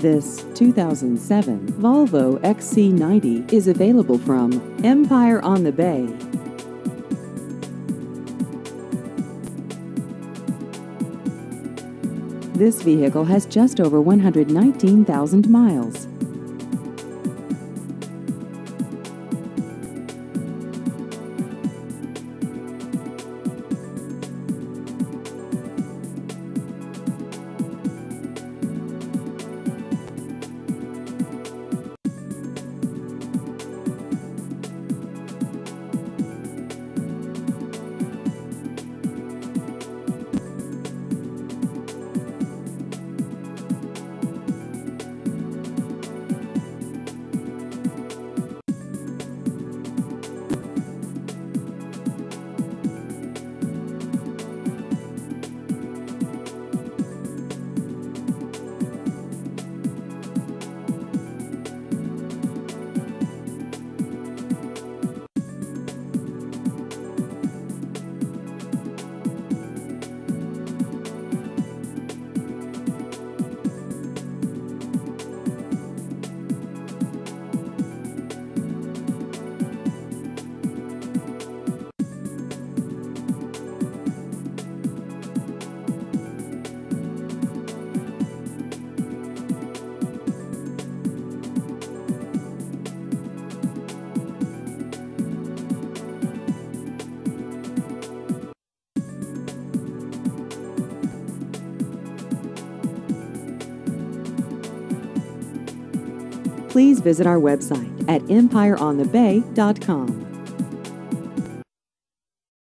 This 2007 Volvo XC90 is available from Empire on the Bay. This vehicle has just over 119,000 miles. Please visit our website at empireonthebay.com.